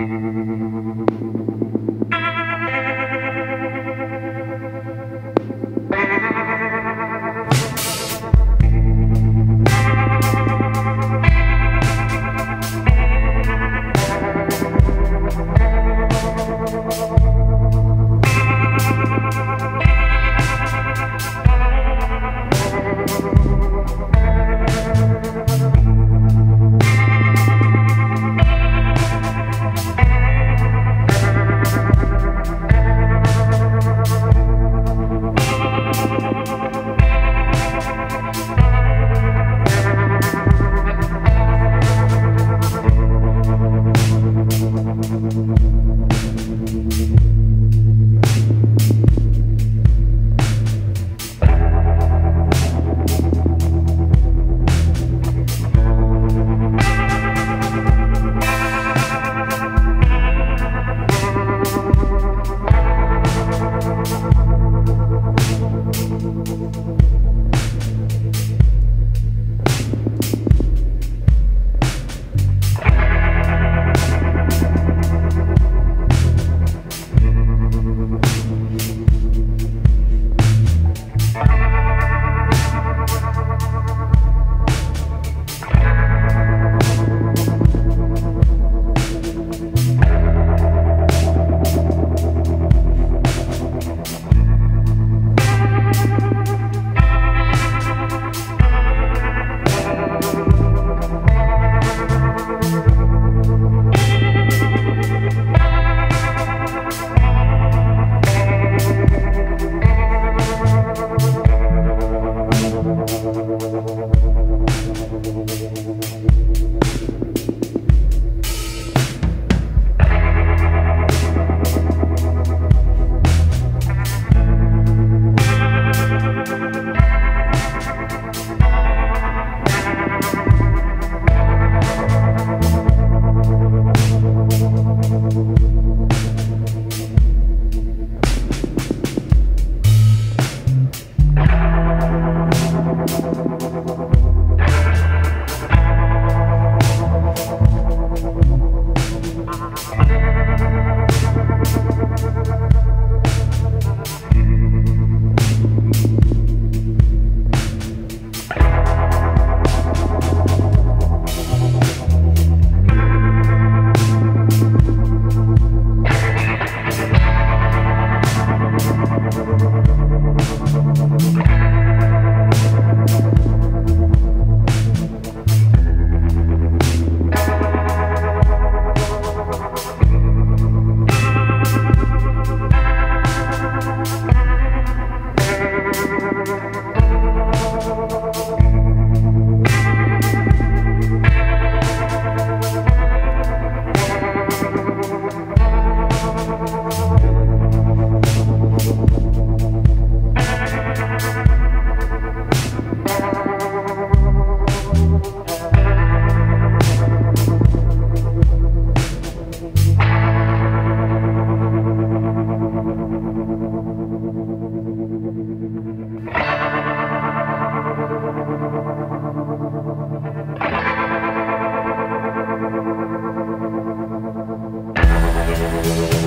Thank mm-hmm. you. Thank